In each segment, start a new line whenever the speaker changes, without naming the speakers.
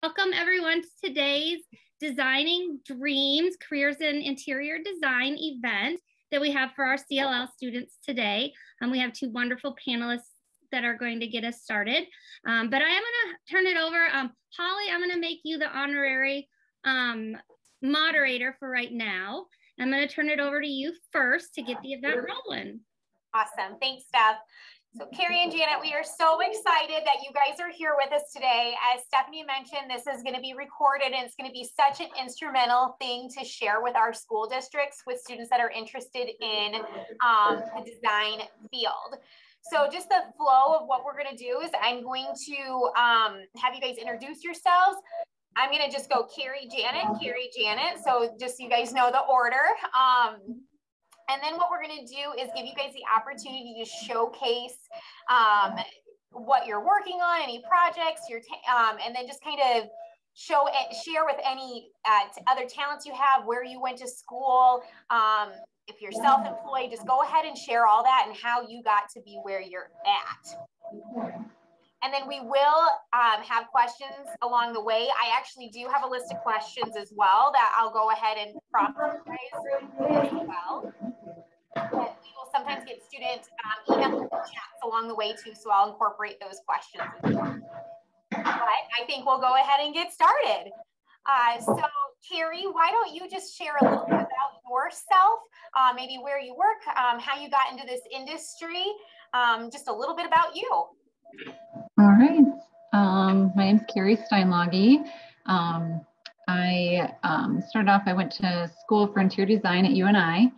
Welcome everyone to today's Designing Dreams Careers in Interior Design event that we have for our CLL students today. Um, we have two wonderful panelists that are going to get us started. Um, but I am going to turn it over. Um, Holly, I'm going to make you the honorary um, moderator for right now. I'm going to turn it over to you first to get the event rolling.
Awesome. Thanks, Steph. So Kari and Janet, we are so excited that you guys are here with us today. As Stephanie mentioned, this is going to be recorded and it's going to be such an instrumental thing to share with our school districts with students that are interested in um, the design field. So just the flow of what we're going to do is I'm going to um, have you guys introduce yourselves. I'm going to just go Kari, Janet, Kari, Janet. So just so you guys know the order. Um, and then what we're going to do is give you guys the opportunity to showcase um, what you're working on, any projects, your um, and then just kind of show it, share with any uh, other talents you have, where you went to school. Um, if you're self-employed, just go ahead and share all that and how you got to be where you're at. And then we will um, have questions along the way. I actually do have a list of questions as well that I'll go ahead and prompt you guys as well. Sometimes get student um, email chats along the way too, so I'll incorporate those questions. But I think we'll go ahead and get started. Uh, so Kari, why don't you just share a little bit about yourself, uh, maybe where you work, um, how you got into this industry, um, just a little bit about you.
All right. Um, my name is Kari Steinlage. Um, I um, started off, I went to school for interior design at UNI.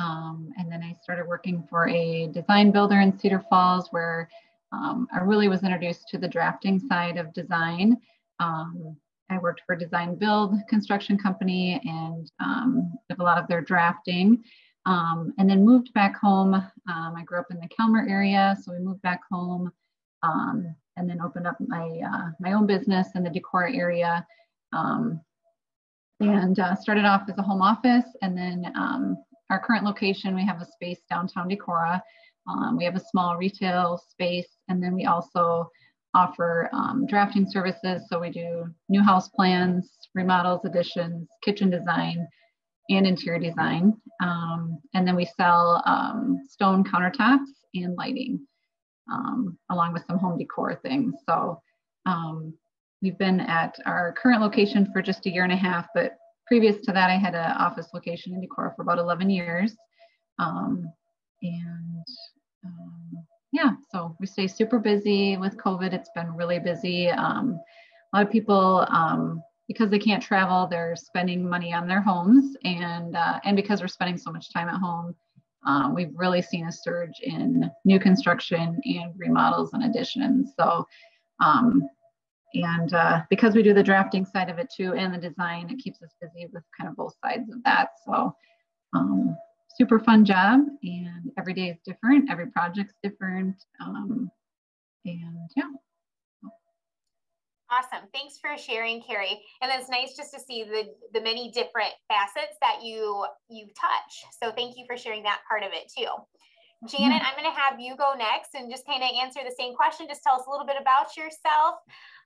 Um, and then I started working for a design builder in Cedar Falls where um, I really was introduced to the drafting side of design. Um, I worked for a Design Build construction company and did a lot of their drafting. and then moved back home. I grew up in the Calmar area, so we moved back home um, and then opened up my uh, my own business in the Decorah area, um, and uh, started off as a home office. And then um, our current location, we have a space downtown Decorah. Um, we have a small retail space, and then we also offer um, drafting services. So we do new house plans, remodels, additions, kitchen design, and interior design. Um, and then we sell stone countertops and lighting um, along with some home decor things. So um, we've been at our current location for just a year and a half, but previous to that, I had an office location in Decorah for about 11 years. Um, and um, yeah, so we stay super busy with COVID. It's been really busy. Um, a lot of people, um, because they can't travel, they're spending money on their homes, and uh, and because we're spending so much time at home, um, we've really seen a surge in new construction and remodels and additions. So, um, and uh, because we do the drafting side of it too and the design, it keeps us busy with kind of both sides of that. So, um, super fun job, and every day is different, every project's different. Um, and yeah.
Awesome. Thanks for sharing, Kari. And it's nice just to see the, the many different facets that you you touch. So thank you for sharing that part of it too. Janet, I'm going to have you go next and just kind of answer the same question. Just tell us a little bit about yourself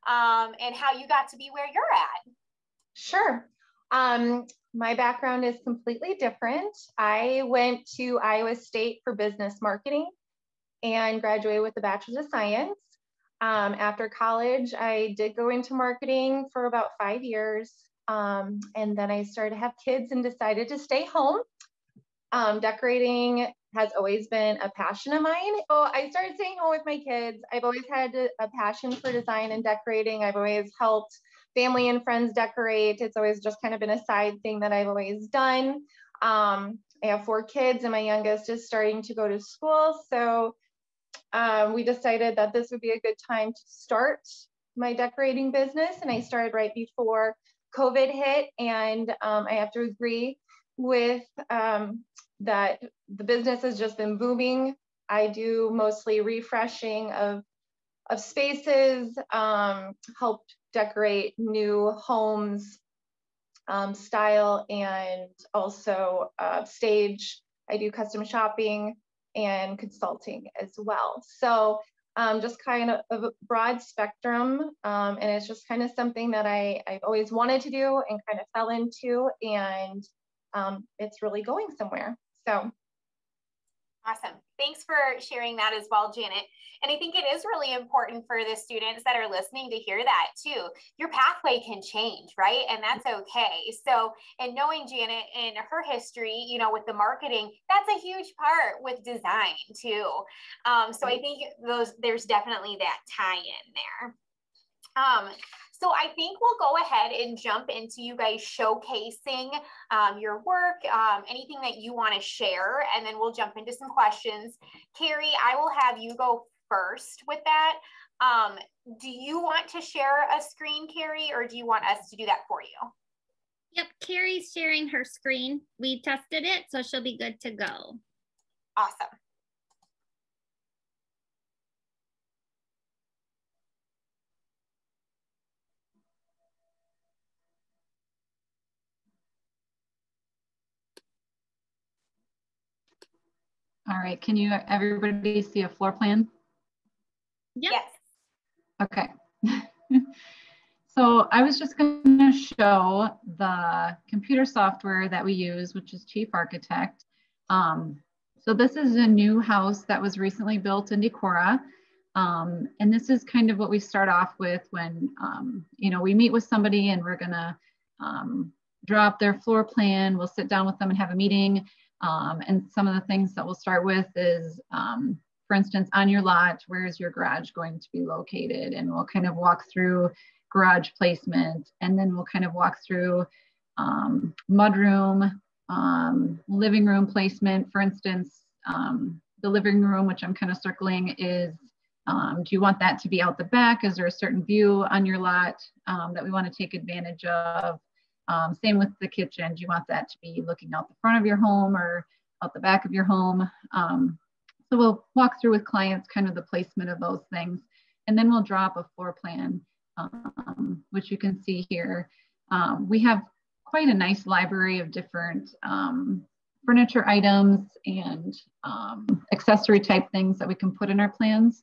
um, and how you got to be where you're at.
Sure. Um, my background is completely different. I went to Iowa State for business marketing and graduated with a bachelor's of science. Um, after college, I did go into marketing for about five years. Um, and then I started to have kids and decided to stay home. Um, decorating has always been a passion of mine. So I started staying home with my kids. I've always had a passion for design and decorating. I've always helped family and friends decorate. It's always just kind of been a side thing that I've always done. Um, I have four kids, and my youngest is starting to go to school. So um, we decided that this would be a good time to start my decorating business. And I started right before COVID hit. And um, I have to agree with um, that the business has just been booming. I do mostly refreshing of, of spaces, um, helped decorate new homes, um, style, and also uh, stage. I do custom shopping and consulting as well. So um, just kind of a broad spectrum. Um, and it's just kind of something that I, I've always wanted to do and kind of fell into and um, it's really going somewhere. So
Awesome. Thanks for sharing that as well, Janet. And I think it is really important for the students that are listening to hear that too. Your pathway can change, right? And that's okay. So, and knowing Janet and her history, you know, with the marketing, that's a huge part with design too. Um, so I think those there's definitely that tie in there. Um, so I think we'll go ahead and jump into you guys showcasing um, your work, um, anything that you want to share, and then we'll jump into some questions. Kari, I will have you go first with that. Um, do you want to share a screen, Kari, or do you want us to do that for you?
Yep, Kari's sharing her screen. We tested it, so she'll be good to go.
Awesome.
All right, can you, everybody see a floor plan?
Yes.
Okay. so I was just gonna show the computer software that we use, which is Chief Architect. Um, so this is a new house that was recently built in Decorah. Um, and this is kind of what we start off with when, um, you know, we meet with somebody and we're gonna um, drop their floor plan, we'll sit down with them and have a meeting um, and some of the things that we'll start with is, um, for instance, on your lot, where is your garage going to be located? And we'll kind of walk through garage placement, and then we'll kind of walk through um, mudroom, um, living room placement. For instance, um, the living room, which I'm kind of circling, is um, do you want that to be out the back? Is there a certain view on your lot that we want to take advantage of? Um, same with the kitchen. Do you want that to be looking out the front of your home or out the back of your home? Um, so we'll walk through with clients kind of the placement of those things. And then we'll drop a floor plan, um, which you can see here. Um, we have quite a nice library of different um, furniture items and um, accessory type things that we can put in our plans.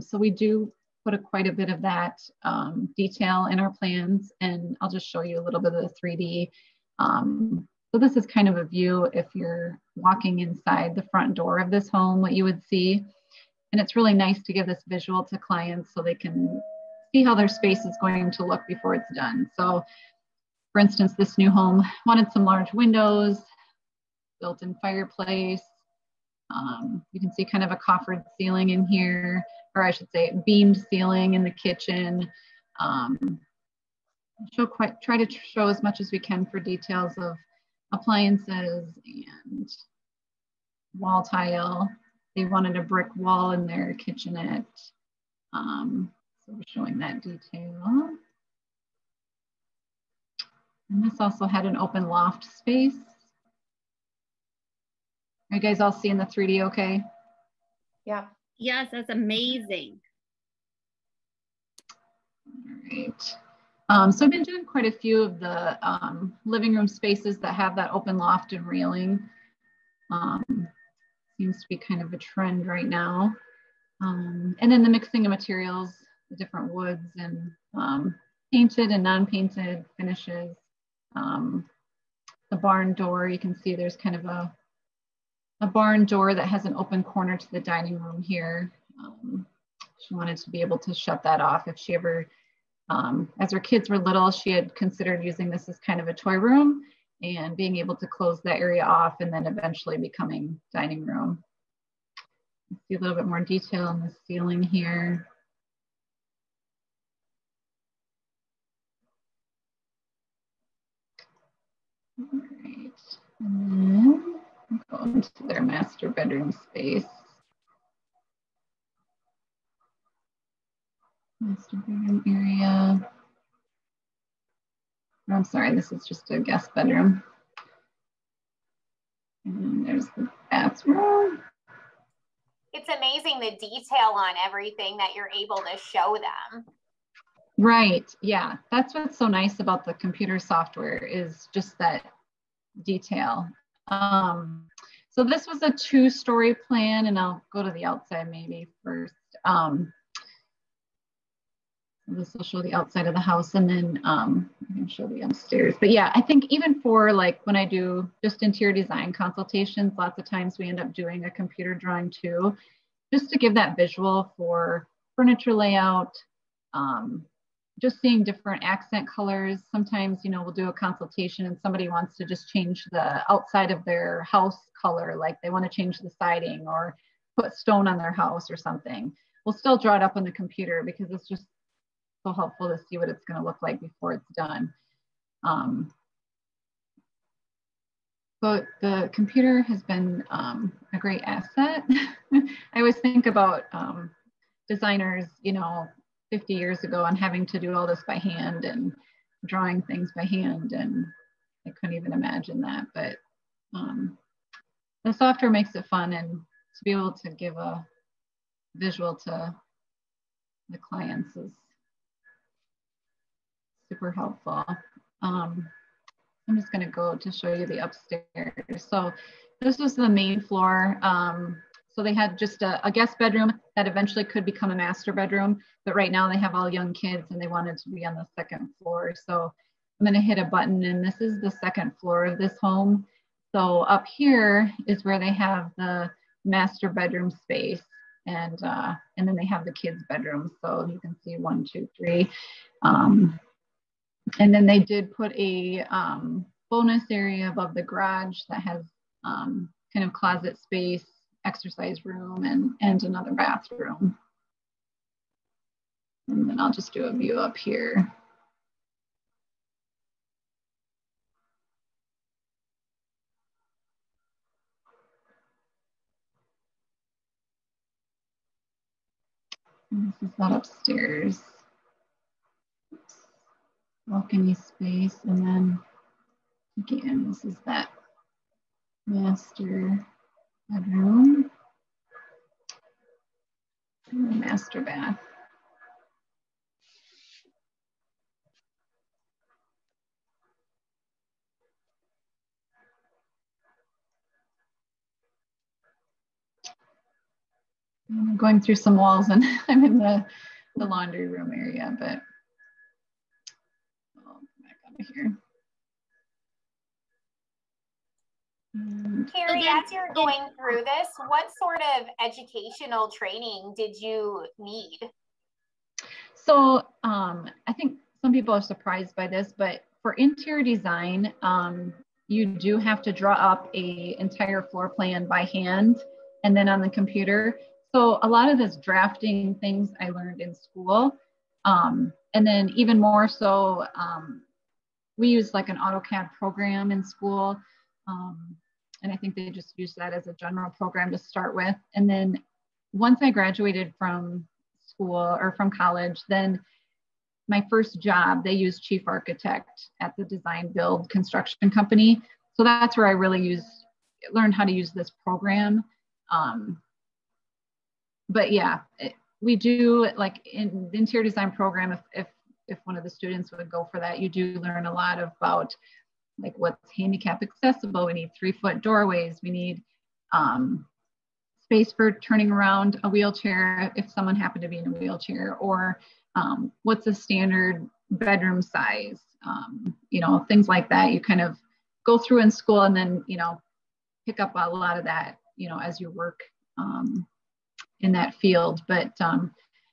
so we do put a, quite a bit of that um, detail in our plans and I'll just show you a little bit of the 3D. Um, so this is kind of a view if you're walking inside the front door of this home, what you would see. And it's really nice to give this visual to clients so they can see how their space is going to look before it's done. So for instance, this new home wanted some large windows, built-in fireplace. Um, you can see kind of a coffered ceiling in here or I should say, beamed ceiling in the kitchen. Um, show quite try to show as much as we can for details of appliances and wall tile. They wanted a brick wall in their kitchenette. Um, so we're showing that detail. And this also had an open loft space. Are you guys all seeing the 3D okay?
Yeah.
Yes, that's amazing.
All right. Um, so I've been doing quite a few of the um, living room spaces that have that open loft and railing. Um, seems to be kind of a trend right now. Um, and then the mixing of materials, the different woods and um, painted and non-painted finishes. Um, the barn door, you can see there's kind of a a barn door that has an open corner to the dining room here. Um, she wanted to be able to shut that off if she ever, um, as her kids were little, she had considered using this as kind of a toy room and being able to close that area off and then eventually becoming dining room. See a little bit more detail on the ceiling here. All right. And then go into their master bedroom space. Master bedroom area. I'm sorry, this is just a guest bedroom. And there's the bathroom.
It's amazing the detail on everything that you're able to show them.
Right. Yeah. That's what's so nice about the computer software is just that detail. Um, so this was a two-story plan, and I'll go to the outside maybe first. um, this will show the outside of the house and then um, I can show the upstairs. But yeah, I think even for like when I do just interior design consultations, lots of times we end up doing a computer drawing too, just to give that visual for furniture layout, um, just seeing different accent colors. Sometimes, you know, we'll do a consultation and somebody wants to just change the outside of their house color, like they want to change the siding or put stone on their house or something. We'll still draw it up on the computer because it's just so helpful to see what it's going to look like before it's done. Um, but the computer has been um, a great asset. I always think about um, designers, you know, 50 years ago and having to do all this by hand and drawing things by hand. And I couldn't even imagine that. But um, the software makes it fun and to be able to give a visual to the clients is super helpful. Um, I'm just gonna go to show you the upstairs. So this was the main floor. Um, so they had just a, a, guest bedroom that eventually could become a master bedroom, but right now they have all young kids and they wanted to be on the second floor. So I'm gonna hit a button and this is the second floor of this home. So up here is where they have the master bedroom space and uh, and then they have the kids bedroom. So you can see one, two, three. Um, and then they did put a um, bonus area above the garage that has um, kind of closet space, exercise room, and, and another bathroom. And then I'll just do a view up here. And this is that upstairs balcony space. And then again, this is that master bedroom and the master bath. I'm going through some walls and I'm in the, the laundry room area, but back out of here.
Kari, as you're going through this, what sort of educational training did you need?
So um, I think some people are surprised by this, but for interior design, um, you do have to draw up a entire floor plan by hand and then on the computer. So a lot of this drafting things I learned in school. Um, and then even more so, um, we use like an AutoCAD program in school. Um, and I think they just use that as a general program to start with. And then once I graduated from school or from college, then my first job, they used chief architect at the design build construction company. So that's where I really used, learned how to use this program. Um, but yeah, it, we do like in the interior design program, if, if if one of the students would go for that, you do learn a lot about like what's handicap accessible. We need three foot doorways. We need um, space for turning around a wheelchair if someone happened to be in a wheelchair, or um, what's a standard bedroom size, um, you know, things like that. You kind of go through in school and then, you know, pick up a lot of that, you know, as you work um, in that field. But um,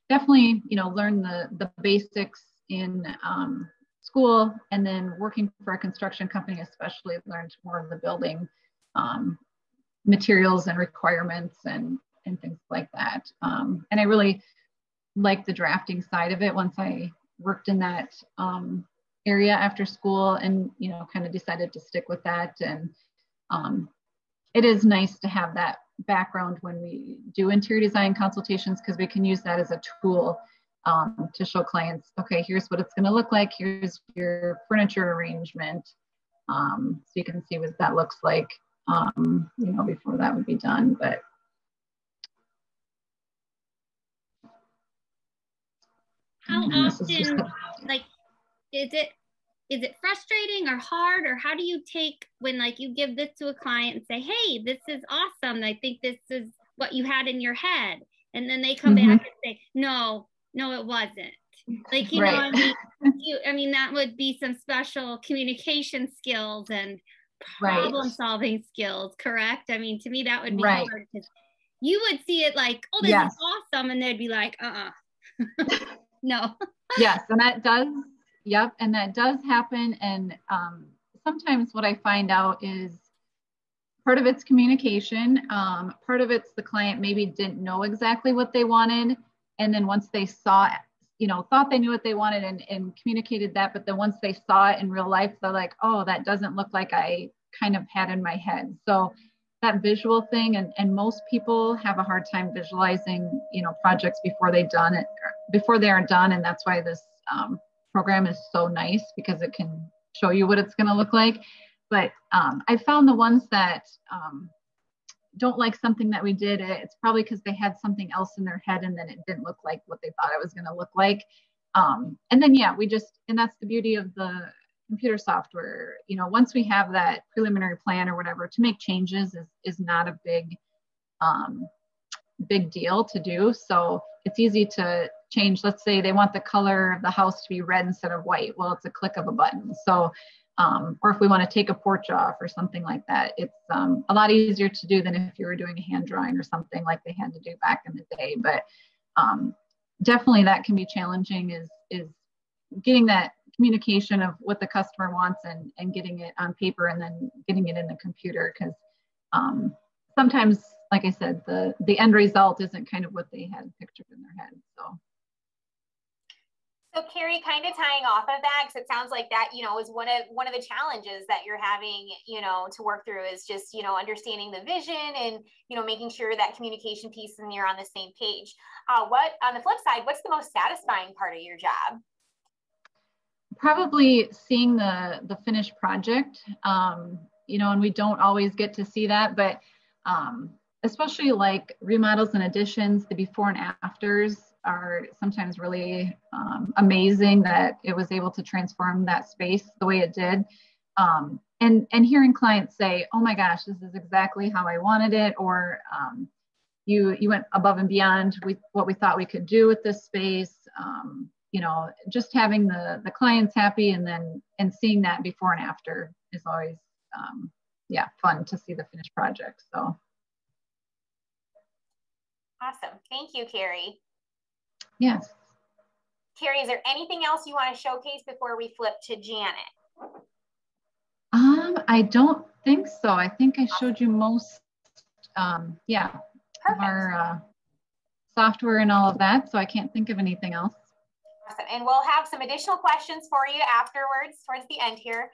definitely, you know, learn the, the basics in um, school and then working for a construction company, especially learned more of the building um, materials and requirements and, and things like that. Um, and I really like the drafting side of it once I worked in that um, area after school and, you know, kind of decided to stick with that. And um, it is nice to have that background when we do interior design consultations because we can use that as a tool um, to show clients, okay, here's what it's going to look like. Here's your furniture arrangement. Um, so you can see what that looks like, um, you know, before that would be done. But
how often, like, is it is it frustrating or hard or how do you take when like you give this to a client and say hey this is awesome i think this is what you had in your head and then they come mm-hmm. back and say, no, no, it wasn't. Like, you right. know, I mean, you, I mean, that would be some special communication skills and problem right. solving skills, correct? I mean, to me, that would be right. hard you would see it like, oh, this yes. is awesome. And they'd be like, uh uh no.
yes. And that does, yep. And that does happen. And um, sometimes what I find out is part of it's communication. Um, part of it's the client maybe didn't know exactly what they wanted. And then once they saw, you know, thought they knew what they wanted and, and communicated that, but then once they saw it in real life, they're like, oh, that doesn't look like I kind of had in my head. So that visual thing, and, and most people have a hard time visualizing, you know, projects before they've done it, before they are done. And that's why this um, program is so nice because it can show you what it's going to look like. But um, I found the ones that um, don't like something that we did, it's probably because they had something else in their head and then it didn't look like what they thought it was going to look like. Um, and then, yeah, we just, and that's the beauty of the computer software. You know, once we have that preliminary plan or whatever, to make changes is, is not a big, um, big deal to do. So it's easy to change. Let's say they want the color of the house to be red instead of white. Well, it's a click of a button. So um, or if we want to take a porch off or something like that, it's um, a lot easier to do than if you were doing a hand drawing or something like they had to do back in the day. But um, definitely that can be challenging is, is getting that communication of what the customer wants and, and getting it on paper and then getting it in the computer because um, sometimes, like I said, the, the end result isn't kind of what they had pictured in their head. So.
So Kari, kind of tying off of that, because it sounds like that, you know, is one of one of the challenges that you're having, you know, to work through is just, you know, understanding the vision and, you know, making sure that communication piece and you're on the same page. Uh, what on the flip side, what's the most satisfying part of your job?
Probably seeing the the finished project. Um, you know, and we don't always get to see that, but um, especially like remodels and additions, the before and afters are sometimes really um, amazing that it was able to transform that space the way it did. Um, and, and hearing clients say, oh my gosh, this is exactly how I wanted it, or um, you, you went above and beyond with what we thought we could do with this space. Um, you know, just having the, the clients happy and then and seeing that before and after is always, um, yeah, fun to see the finished project. So.
Awesome. Thank you, Kari.
Yes.
Kari, is there anything else you want to showcase before we flip to Janet?
Um, I don't think so. I think I showed you most, um, yeah, of our uh, software and all of that. So I can't think of anything else.
Awesome. And we'll have some additional questions for you afterwards towards the end here.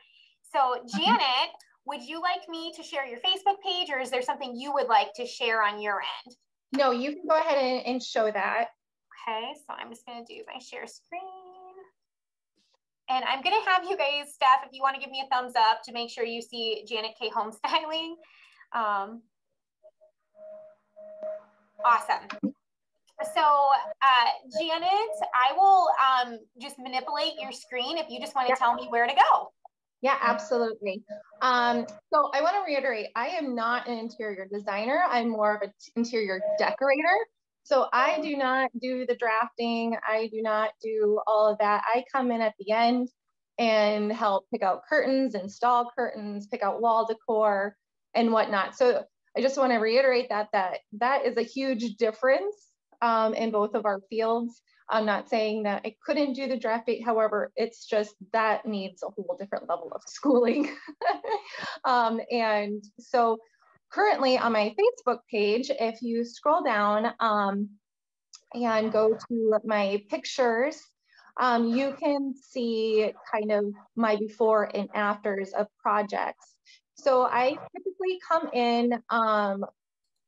So Janet, okay. would you like me to share your Facebook page or is there something you would like to share on your end?
No, you can go ahead and, and show that.
Okay, so I'm just gonna do my share screen. And I'm gonna have you guys, staff, if you wanna give me a thumbs up to make sure you see Janet K Home Styling. Um, awesome. So uh, Janet, I will um, just manipulate your screen if you just wanna tell me where to go.
Yeah, absolutely. Um, so I want to reiterate, I am not an interior designer. I'm more of an interior decorator. So I do not do the drafting. I do not do all of that. I come in at the end and help pick out curtains, install curtains, pick out wall decor and whatnot. So I just want to reiterate that that that is a huge difference um, in both of our fields. I'm not saying that I couldn't do the draft date. However, it's just that needs a whole different level of schooling. um, and so currently on my Facebook page, if you scroll down um, and go to my pictures, um, you can see kind of my before and afters of projects. So I typically come in um,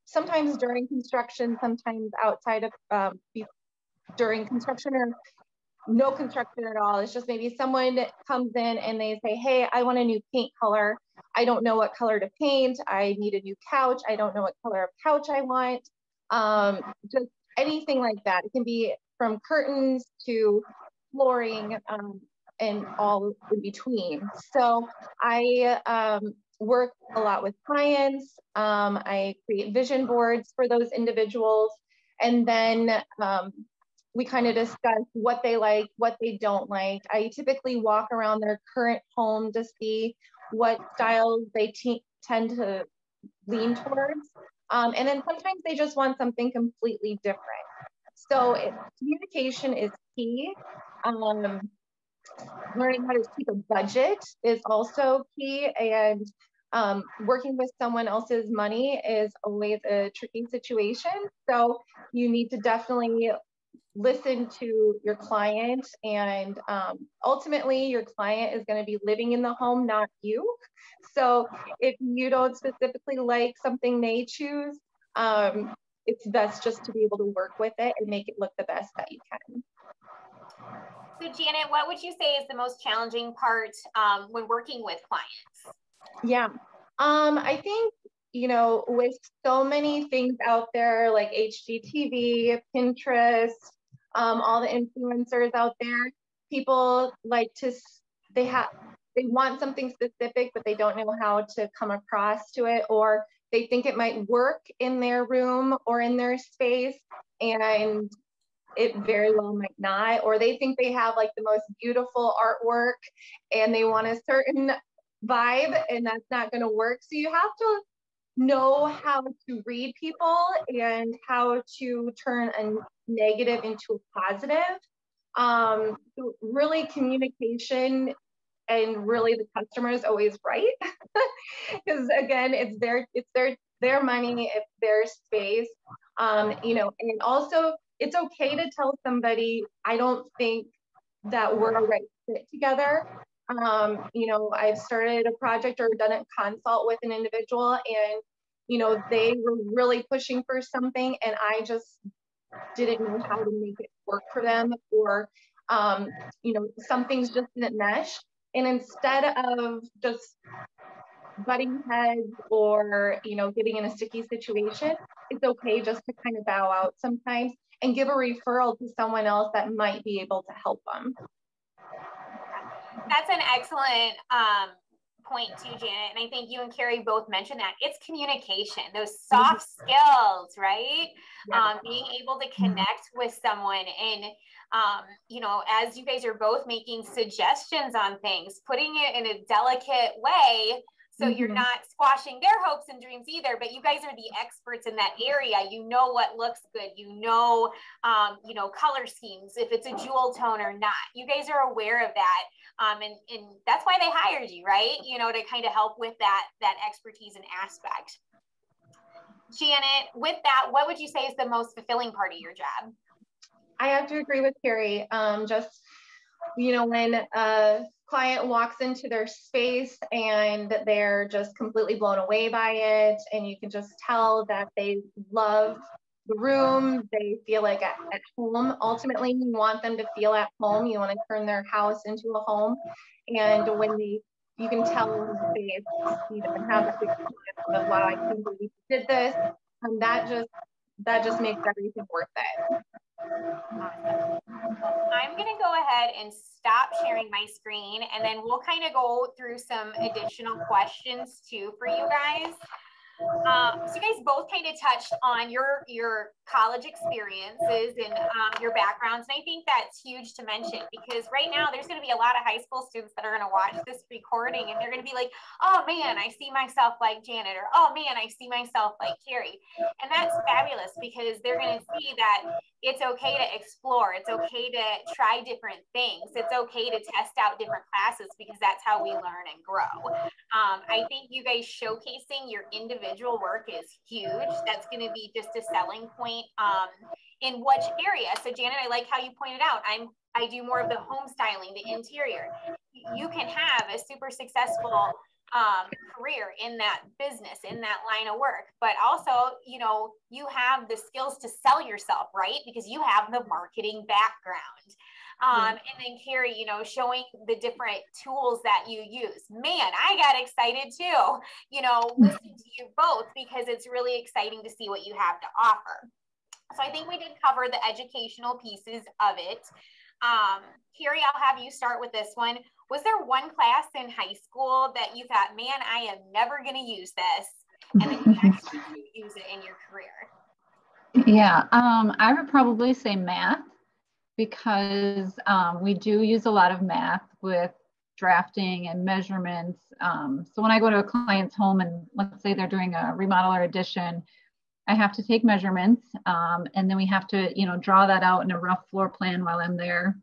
sometimes during construction, sometimes outside of um, during construction or no construction at all. It's just maybe someone comes in and they say, hey, I want a new paint color. I don't know what color to paint. I need a new couch. I don't know what color of couch I want. Um, just anything like that. It can be from curtains to flooring um, and all in between. So I um, work a lot with clients. Um, I create vision boards for those individuals And then um, we kind of discuss what they like, what they don't like. I typically walk around their current home to see what styles they tend to lean towards. Um, and then sometimes they just want something completely different. So it, communication is key. Um, learning how to keep a budget is also key. And um, working with someone else's money is always a tricky situation. So you need to definitely listen to your client and um, ultimately your client is going to be living in the home not you. So if you don't specifically like something they choose um, it's best just to be able to work with it and make it look the best that you can.
So janet what would you say is the most challenging part um, when working with clients?
Yeah. Um, i think you know, with so many things out there like HGTV, Pinterest, um, all the influencers out there. People like to, they have, they want something specific, but they don't know how to come across to it, or they think it might work in their room or in their space, and it very well might not, or they think they have like the most beautiful artwork and they want a certain vibe, and that's not going to work. So you have to know how to read people and how to turn a negative into a positive. Um, really communication and really the customer is always right. Because again it's their it's their their money it's their space. Um, you know and also it's okay to tell somebody i don't think that we're a right fit together. Um, you know i've started a project or done a consult with an individual and you know they were really pushing for something and i just didn't know how to make it work for them or um, you know some things just didn't mesh. And instead of just butting heads or you know getting in a sticky situation it's okay just to kind of bow out sometimes and give a referral to someone else that might be able to help them.
That's an excellent um, point too, Janet, and I think you and Kari both mentioned that it's communication, those soft mm-hmm. skills, right? Um, being able to connect with someone and, um, you know, as you guys are both making suggestions on things, putting it in a delicate way so mm-hmm. you're not squashing their hopes and dreams either, but you guys are the experts in that area. You know what looks good. You know, um, you know, color schemes, if it's a jewel tone or not. You guys are aware of that. Um, and, and that's why they hired you, right? You know, to kind of help with that, that expertise and aspect. Janet, with that, what would you say is the most fulfilling part of your job?
I have to agree with Kari. Um, just, you know, when a client walks into their space and they're just completely blown away by it, and you can just tell that they love the room, they feel like at, at home. Ultimately, you want them to feel at home. You want to turn their house into a home. And when they, you can tell they have a big of wow, I can't believe you did this. And that just that just makes everything worth it.
Awesome. I'm going to go ahead and stop sharing my screen and then we'll kind of go through some additional questions too for you guys. Um, so you guys both kind of touched on your your college experiences and um, your backgrounds, and I think that's huge to mention because right now there's going to be a lot of high school students that are going to watch this recording and they're going to be like, "Oh man, I see myself like Janet," or "Oh man, I see myself like Kari," and that's fabulous because they're going to see that it's okay to explore, it's okay to try different things, it's okay to test out different classes because that's how we learn and grow. Um, I think you guys showcasing your individual individual work is huge. That's going to be just a selling point um, in which area. So Janet, I like how you pointed out. I'm I do more of the home styling, the interior. You can have a super successful um, career in that business, in that line of work. But also, you know, you have the skills to sell yourself, right? Because you have the marketing background. Um, and then Kari, you know, showing the different tools that you use. Man, I got excited too, you know, listening to you both because it's really exciting to see what you have to offer. So I think we did cover the educational pieces of it. Um, Kari, I'll have you start with this one. Was there one class in high school that you thought, man, I am never going to use this, and then you actually use it in your career?
Yeah, um, I would probably say math because um, we do use a lot of math with drafting and measurements. Um, so when I go to a client's home and let's say they're doing a remodel or addition, I have to take measurements um, and then we have to, you know, draw that out in a rough floor plan while I'm there.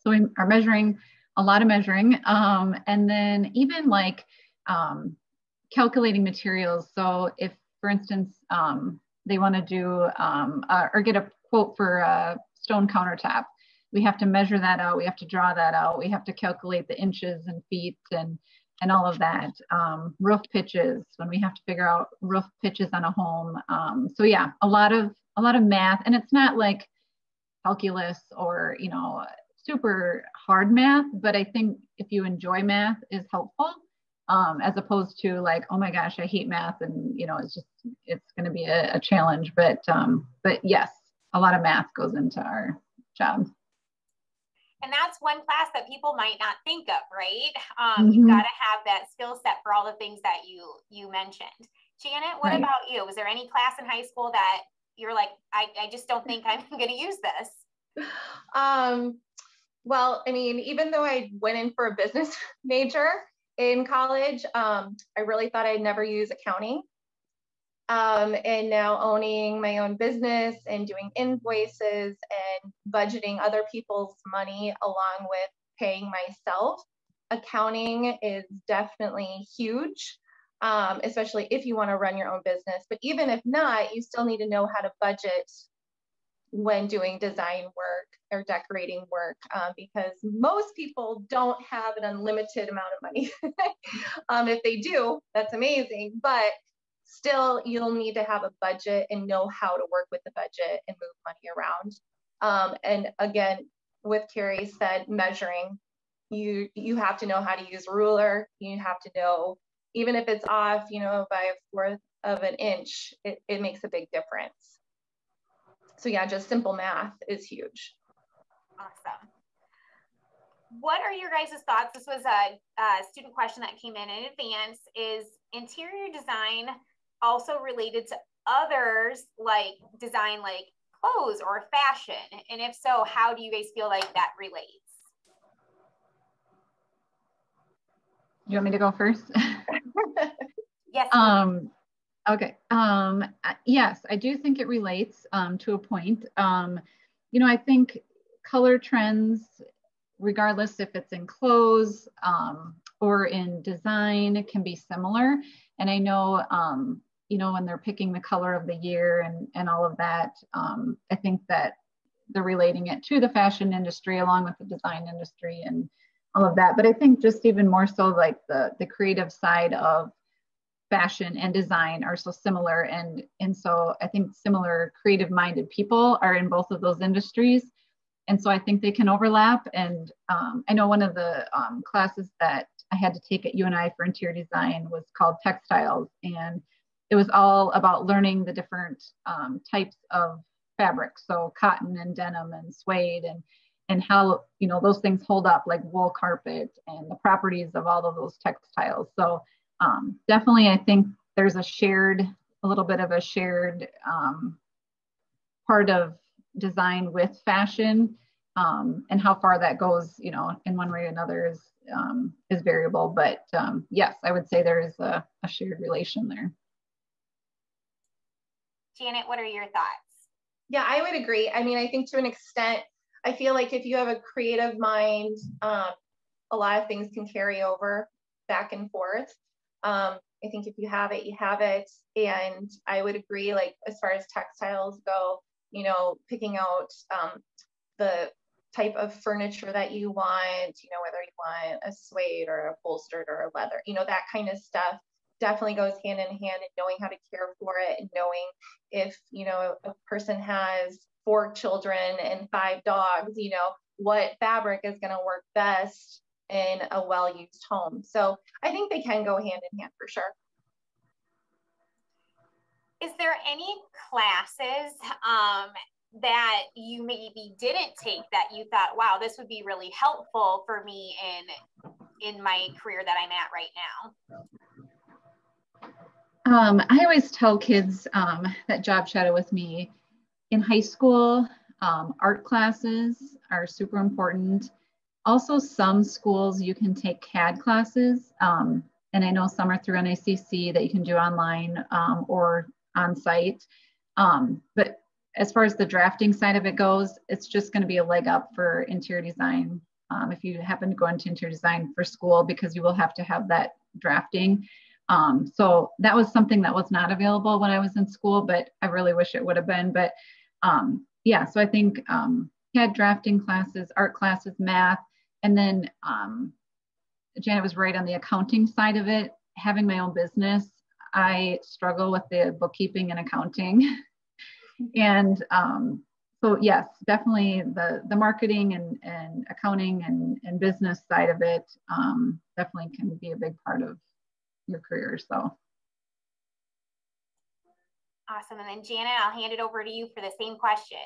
So we are measuring a lot of measuring. Um, and then even like um, calculating materials. So if, for instance, um, they want to do um, uh, or get a quote for a stone countertop, we have to measure that out. We have to draw that out. We have to calculate the inches and feet and and all of that. Um, roof pitches when we have to figure out roof pitches on a home. Um, so yeah, a lot of a lot of math, and it's not like calculus or you know super hard math, but I think if you enjoy math is helpful. Um, as opposed to like, oh my gosh, I hate math, and you know, it's just it's going to be a, a challenge. But um, but yes, a lot of math goes into our job.
And that's one class that people might not think of, right? Um, mm-hmm. You've got to have that skill set for all the things that you you mentioned. Janet, what right. about you? Was there any class in high school that you're like, I, I just don't think I'm going to use this?
Um, well, I mean, even though I went in for a business major in college, um, I really thought I'd never use accounting um, and now owning my own business and doing invoices and budgeting other people's money along with paying myself, accounting is definitely huge, um, especially if you want to run your own business. But even if not, you still need to know how to budget when doing design work or decorating work um, because most people don't have an unlimited amount of money. um, if they do, that's amazing. But still you'll need to have a budget and know how to work with the budget and move money around. Um, and again, with Kari said, measuring, you you have to know how to use a ruler. You have to know, even if it's off, you know, by a fourth of an inch, it, it makes a big difference. So yeah, just simple math is huge.
Awesome. What are your guys' thoughts? This was a, a student question that came in in advance. Is interior design also related to others like design like clothes or fashion? And if so, how do you guys feel like that relates?
You want me to go first?
yes.
Um, okay. Um, yes, I do think it relates um, to a point. Um, you know, I think color trends, regardless if it's in clothes um, or in design, can be similar. And I know um, you know, when they're picking the color of the year and, and all of that, um, I think that they're relating it to the fashion industry along with the design industry and all of that. But I think just even more so like the, the creative side of fashion and design are so similar. And, and so I think similar creative minded people are in both of those industries. And so I think they can overlap. And um, I know one of the um, classes that I had to take at UNI for interior design was called textiles. And it was all about learning the different um, types of fabrics, so cotton and denim and suede and and how you know those things hold up like wool carpet and the properties of all of those textiles. So um, definitely, I think there's a shared, a little bit of a shared um, part of design with fashion, um, and how far that goes, you know, in one way or another is um, is variable. But um, yes, I would say there is a, a shared relation there.
Janet, what are your thoughts?
Yeah, I would agree. I mean, I think to an extent, I feel like if you have a creative mind, um, a lot of things can carry over back and forth. Um, I think if you have it, you have it. And I would agree, like as far as textiles go, you know, picking out um, the type of furniture that you want, you know, whether you want a suede or a upholstered or a leather, you know, that kind of stuff definitely goes hand in hand in knowing how to care for it and knowing if you know a person has four children and five dogs you know what fabric is going to work best in a well-used home. So i think they can go hand in hand for sure.
Is there any classes um, that you maybe didn't take that you thought wow this would be really helpful for me in in my career that i'm at right now
Um, I always tell kids um, that job shadow with me in high school, um, art classes are super important. Also, some schools you can take CAD classes, um, and I know some are through NICC that you can do online um, or on site. Um, but as far as the drafting side of it goes, it's just going to be a leg up for interior design if you happen to go into interior design for school because you will have to have that drafting. Um, so that was something that was not available when I was in school, but I really wish it would have been. But um, yeah, so I think um, had drafting classes, art classes, math, and then um, Janet was right on the accounting side of it. Having my own business, I struggle with the bookkeeping and accounting. and um, so yes, definitely the the marketing and, and accounting and, and business side of it um, definitely can be a big part of your career. So
awesome. And then Janet, I'll hand it over to you for the same question.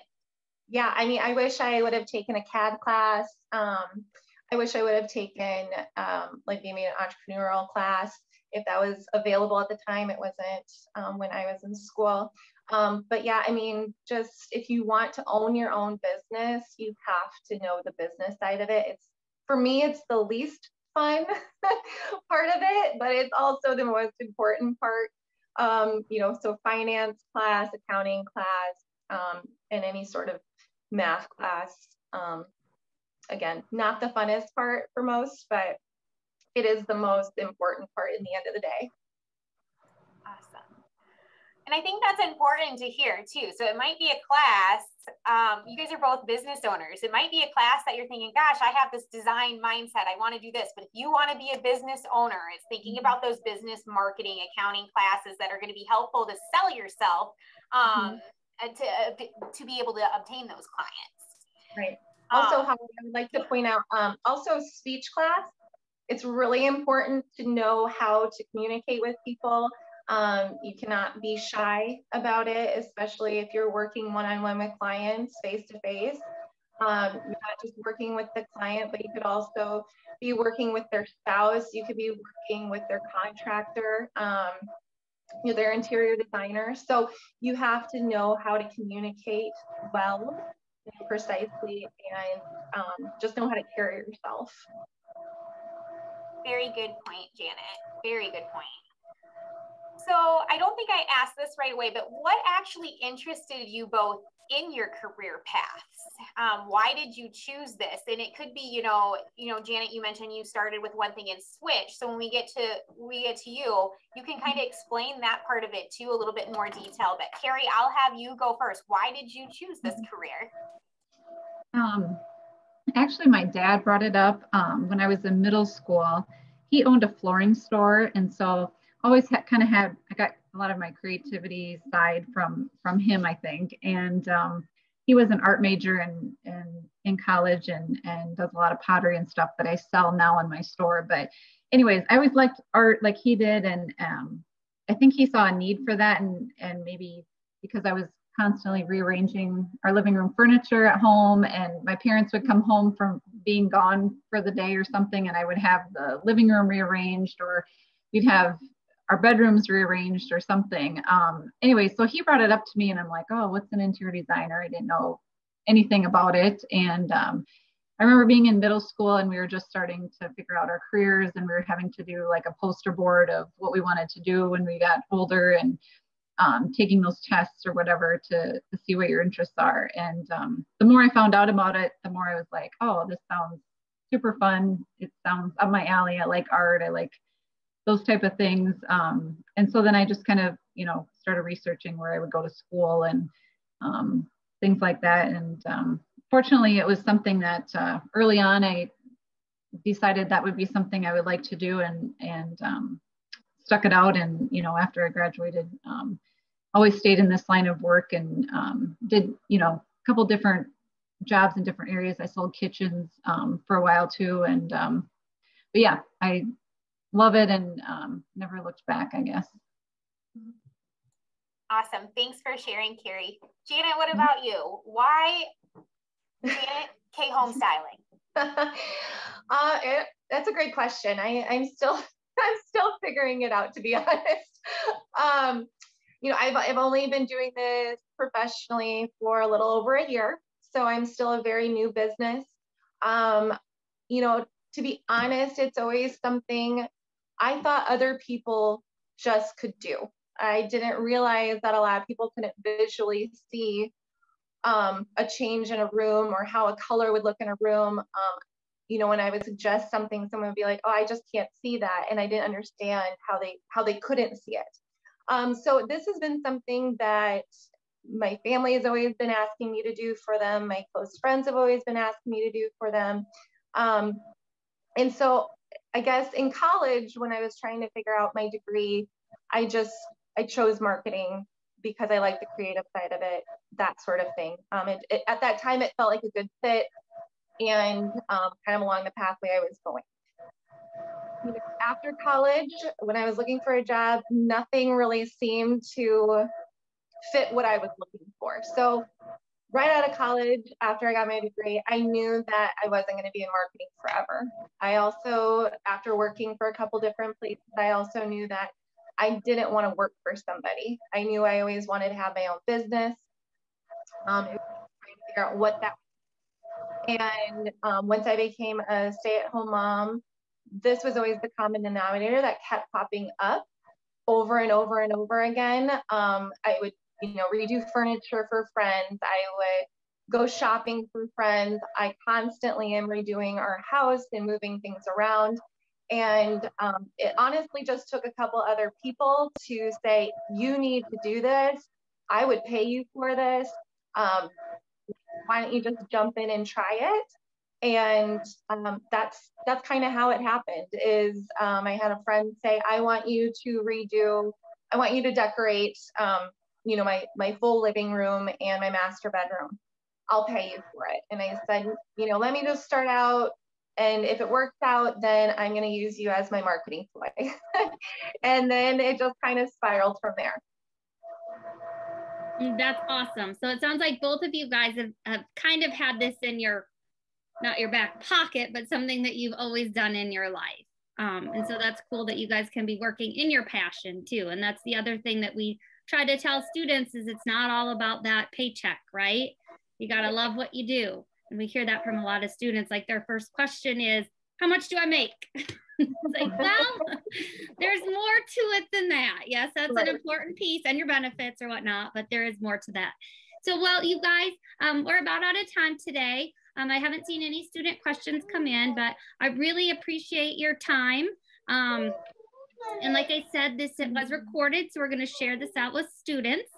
Yeah, I mean, I wish I would have taken a CAD class. Um, I wish I would have taken um, like maybe an entrepreneurial class if that was available at the time. It wasn't um, when I was in school. Um, but yeah, I mean, just if you want to own your own business, you have to know the business side of it. It's for me, it's the least fun part of it, but it's also the most important part. Um, you know, so finance class, accounting class, um, and any sort of math class. Um, again, not the funnest part for most, but it is the most important part in the end of the day.
And I think that's important to hear too. So it might be a class, um, you guys are both business owners. It might be a class that you're thinking, gosh, I have this design mindset. I want to do this. But if you want to be a business owner, it's thinking mm-hmm. about those business marketing, accounting classes that are going to be helpful to sell yourself um, mm-hmm. to, uh, to be able to obtain those clients.
Right. Also, um, I would like to point out um, also speech class. It's really important to know how to communicate with people um, you cannot be shy about it, especially if you're working one on one with clients face to face. Not just working with the client, but you could also be working with their spouse. You could be working with their contractor, um, their interior designer. So you have to know how to communicate well precisely and um, just know how to carry yourself.
Very good point, Janet. Very good point. So I don't think I asked this right away, but what actually interested you both in your career paths? Um, why did you choose this? And it could be, you know, you know, Janet, you mentioned you started with one thing and switch. So when we get to we get to you, you can kind of explain that part of it too a little bit more detail. But Kari, I'll have you go first. Why did you choose this mm-hmm. career?
Um, actually, my dad brought it up um, when I was in middle school. He owned a flooring store, and so always ha- kind of had I got a lot of my creativity side from from him, I think. And um, he was an art major in, in in college and and does a lot of pottery and stuff that I sell now in my store. But anyways, I always liked art like he did, and um, I think he saw a need for that, and and maybe because I was constantly rearranging our living room furniture at home and my parents would come home from being gone for the day or something and i would have the living room rearranged or we'd have our bedrooms rearranged or something. Um, anyway, so he brought it up to me and I'm like, oh, what's an interior designer? I didn't know anything about it. And um, I remember being in middle school and we were just starting to figure out our careers and we were having to do like a poster board of what we wanted to do when we got older and um, taking those tests or whatever to, to see what your interests are. And um, the more I found out about it, the more I was like, oh, this sounds super fun. It sounds up my alley. I like art. I like those type of things. Um, and so then I just kind of, you know, started researching where I would go to school and um, things like that. And um, fortunately, it was something that uh, early on I decided that would be something I would like to do and, and um, stuck it out. And, you know, after I graduated, um, always stayed in this line of work and um, did, you know, a couple different jobs in different areas. I sold kitchens for a while too. And, but yeah, I love it and um, never looked back, I guess.
Awesome. Thanks for sharing, Kari. Janet, what about you? Why Janet K home styling?
uh, it, that's a great question. I, I'm still I'm still figuring it out to be honest. um, you know, I've, I've only been doing this professionally for a little over a year. So I'm still a very new business. Um, you know, to be honest, it's always something I thought other people just could do. I didn't realize that a lot of people couldn't visually see um, a change in a room or how a color would look in a room. Um, you know, when I would suggest something, someone would be like, "Oh, I just can't see that," and I didn't understand how they how they couldn't see it. Um, so this has been something that my family has always been asking me to do for them. My close friends have always been asking me to do for them. Um, and so I guess in college, when I was trying to figure out my degree, I just I chose marketing because I like the creative side of it, that sort of thing. Um, it, it, at that time, it felt like a good fit and um, kind of along the pathway I was going. After college, when I was looking for a job, nothing really seemed to fit what I was looking for. So right out of college, after I got my degree, I knew that I wasn't going to be in marketing forever. I also, after working for a couple different places, I also knew that I didn't want to work for somebody. I knew I always wanted to have my own business. Um, trying to figure out what that. And um, once I became a stay-at-home mom, this was always the common denominator that kept popping up over and over and over again. Um, I would, you know, redo furniture for friends. I would go shopping for friends. I constantly am redoing our house and moving things around. And um, it honestly just took a couple other people to say, you need to do this. I would pay you for this. Um, why don't you just jump in and try it? And um, that's that's kind of how it happened. Is um, I had a friend say, I want you to redo, I want you to decorate, um, you know, my my full living room and my master bedroom. I'll pay you for it. And I said, you know, let me just start out and if it works out, then I'm going to use you as my marketing ploy. and then it just kind of spiraled from there.
Mm, that's awesome. So it sounds like both of you guys have, have kind of had this in your, not your back pocket, but something that you've always done in your life. Um, and so that's cool that you guys can be working in your passion too. And that's the other thing that we try to tell students is it's not all about that paycheck, right? You got to love what you do. And we hear that from a lot of students. Like their first question is, how much do I make? like, well, there's more to it than that. Yes, that's right. an important piece and your benefits or whatnot, but there is more to that. So, well, you guys, um, we're about out of time today. Um, I haven't seen any student questions come in, but I really appreciate your time. Um, and like I said, this was recorded, so we're going to share this out with students.